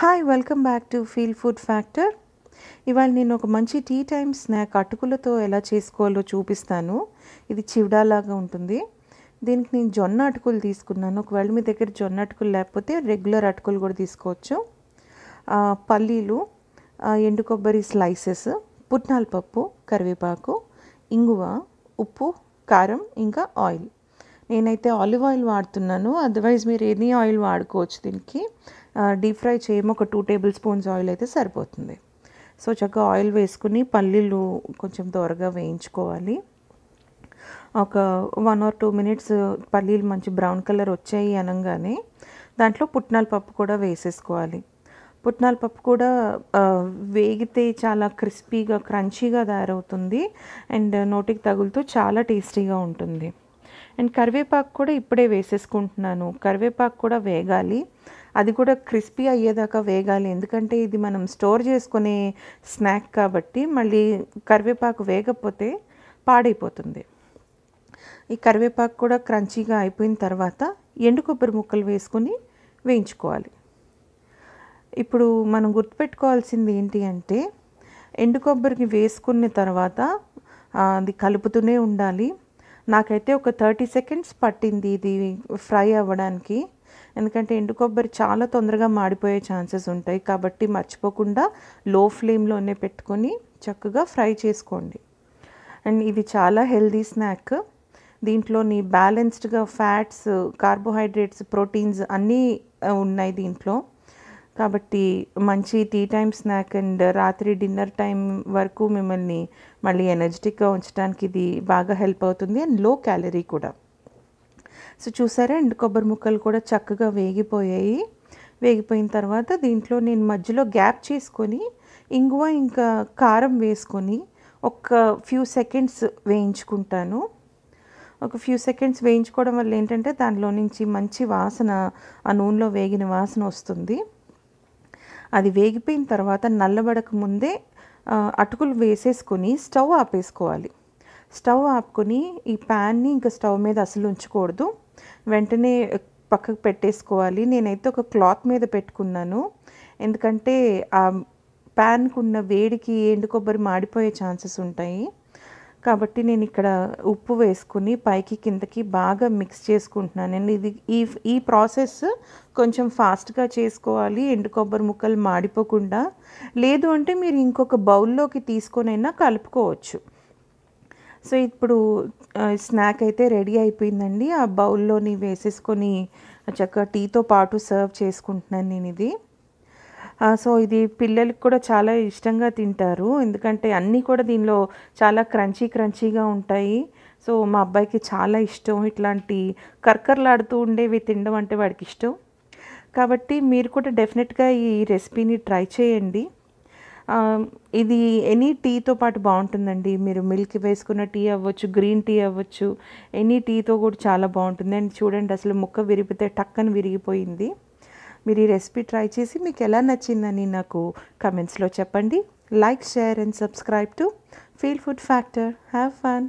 Hi welcome back to Feel Food Factor ఇవాళ నేను ఒక మంచి టీ టైమ్ స్నాక్ అటుకులతో ఎలా చేసుకోవాలో చూపిస్తాను. ఇది చివడాలాగా ఉంటుంది. దీనికి నేను జొన్న అటుకులు తీసుకున్నాను. ఒకవేళ మీ దగ్గర జొన్న అటుకులు లేకపోతే రెగ్యులర్ అటుకులు కూడా తీసుకోవచ్చు. పల్లీలు ఎండు కొబ్బరి స్లైసెస్ పుట్నాల పప్పు కరివేపాకు ఇంగువ ఉప్పు కారం ఇంకా ఆయిల్ నేనైతే ఆలివ్ ఆయిల్ వాడుతున్నాను. అదర్వైజ్ మీరు ఎనీ ఆయిల్ వాడుకోవచ్చు దీనికి. డీప్ ఫ్రై చేయము ఒక టూ టేబుల్ స్పూన్స్ ఆయిల్ అయితే సరిపోతుంది. సో చక్కగా ఆయిల్ వేసుకుని పల్లీలు కొంచెం త్వరగా వేయించుకోవాలి. ఒక వన్ ఆర్ టూ మినిట్స్ పల్లీలు మంచి బ్రౌన్ కలర్ వచ్చాయి అనగానే దాంట్లో పుట్నాల పప్పు కూడా వేసేసుకోవాలి. పుట్నాల పప్పు కూడా వేగితే చాలా క్రిస్పీగా క్రంచీగా తయారవుతుంది అండ్ నోటికి తగులుతూ చాలా టేస్టీగా ఉంటుంది. అండ్ కరివేపాకు కూడా ఇప్పుడే వేసేసుకుంటున్నాను. కరివేపాకు కూడా వేగాలి. అది కూడా క్రిస్పీ అయ్యేదాకా వేగాలి. ఎందుకంటే ఇది మనం స్టోర్ చేసుకునే స్నాక్ కాబట్టి మళ్ళీ కరివేపాకు వేగకపోతే పాడైపోతుంది. ఈ కరివేపాకు కూడా క్రంచీగా అయిపోయిన తర్వాత ఎండు కొబ్బరి ముక్కలు వేసుకొని వేయించుకోవాలి. ఇప్పుడు మనం గుర్తుపెట్టుకోవాల్సింది ఏంటి అంటే ఎండు కొబ్బరికి వేసుకున్న తర్వాత అది కలుపుతూనే ఉండాలి. నాకైతే ఒక థర్టీ సెకండ్స్ పట్టింది ఇది ఫ్రై అవ్వడానికి. ఎందుకంటే ఎండు కొబ్బరి చాలా తొందరగా మాడిపోయే ఛాన్సెస్ ఉంటాయి. కాబట్టి మర్చిపోకుండా లో ఫ్లేమ్లోనే పెట్టుకొని చక్కగా ఫ్రై చేసుకోండి. అండ్ ఇది చాలా హెల్దీ స్నాక్. దీంట్లోని బ్యాలెన్స్డ్గా ఫ్యాట్స్ కార్బోహైడ్రేట్స్ ప్రోటీన్స్ అన్నీ ఉన్నాయి దీంట్లో. కాబట్టి మంచి టీ టైం స్నాక్ అండ్ రాత్రి డిన్నర్ టైం వరకు మిమ్మల్ని మళ్ళీ ఎనర్జెటిక్గా ఉంచడానికి ఇది బాగా హెల్ప్ అవుతుంది. అండ్లో క్యాలరీ కూడా. సో చూసారా ఎండు కొబ్బరి ముక్కలు కూడా చక్కగా వేగిపోయాయి. వేగిపోయిన తర్వాత దీంట్లో నేను మధ్యలో గ్యాప్ చేసుకొని ఇంగువ ఇంకా కారం వేసుకొని ఒక ఫ్యూ సెకండ్స్ వేయించుకుంటాను. ఒక ఫ్యూ సెకండ్స్ వేయించుకోవడం వల్ల ఏంటంటే దానిలో నుంచి మంచి వాసన ఆ నూనెలో వేగిన వాసన వస్తుంది. అది వేగిపోయిన తర్వాత నల్లబడక ముందే అటుకులు వేసేసుకొని స్టవ్ ఆపేసుకోవాలి. స్టవ్ ఆపుకొని ఈ ప్యాన్ని ఇంకా స్టవ్ మీద అసలు ఉంచకూడదు. వెంటనే పక్కకు పెట్టేసుకోవాలి. నేనైతే ఒక క్లాత్ మీద పెట్టుకున్నాను. ఎందుకంటే ఆ ప్యాన్కు ఉన్న వేడికి ఎండు కొబ్బరి మాడిపోయే ఛాన్సెస్ ఉంటాయి. కాబట్టి నేను ఇక్కడ ఉప్పు వేసుకుని పైకి కిందకి బాగా మిక్స్ చేసుకుంటున్నాను. నేను ఇది ఈ ఈ ప్రాసెస్ కొంచెం ఫాస్ట్గా చేసుకోవాలి. ఎండు కొబ్బరి ముక్కలు మాడిపోకుండా. లేదు అంటే మీరు ఇంకొక బౌల్లోకి తీసుకొనైనా కలుపుకోవచ్చు. సో ఇప్పుడు స్నాక్ అయితే రెడీ అయిపోయిందండి. ఆ బౌల్లోని వేసేసుకొని చక్కగా టీతో పాటు సర్వ్ చేసుకుంటున్నాను నేను ఇది. సో ఇది పిల్లలకి కూడా చాలా ఇష్టంగా తింటారు. ఎందుకంటే అన్నీ కూడా దీనిలో చాలా క్రంచీ క్రంచీగా ఉంటాయి. సో మా అబ్బాయికి చాలా ఇష్టం ఇట్లాంటి కర్కర్లాడుతూ ఉండేవి తినడం అంటే వాడికి ఇష్టం. కాబట్టి మీరు కూడా డెఫినెట్గా ఈ రెసిపీని ట్రై చేయండి. ఇది ఎనీ టీతో పాటు బాగుంటుందండి. మీరు మిల్క్ వేసుకున్న టీ అవ్వచ్చు గ్రీన్ టీ అవ్వచ్చు ఎనీ టీతో కూడా చాలా బాగుంటుంది. అండ్ చూడండి అసలు ముక్క విరిగితే టక్కని విరిగిపోయింది. మీరు ఈ రెసిపీ ట్రై చేసి మీకు ఎలా నచ్చిందని నాకు కమెంట్స్లో చెప్పండి. Like share and subscribe to Feel Food Factor. Have fun.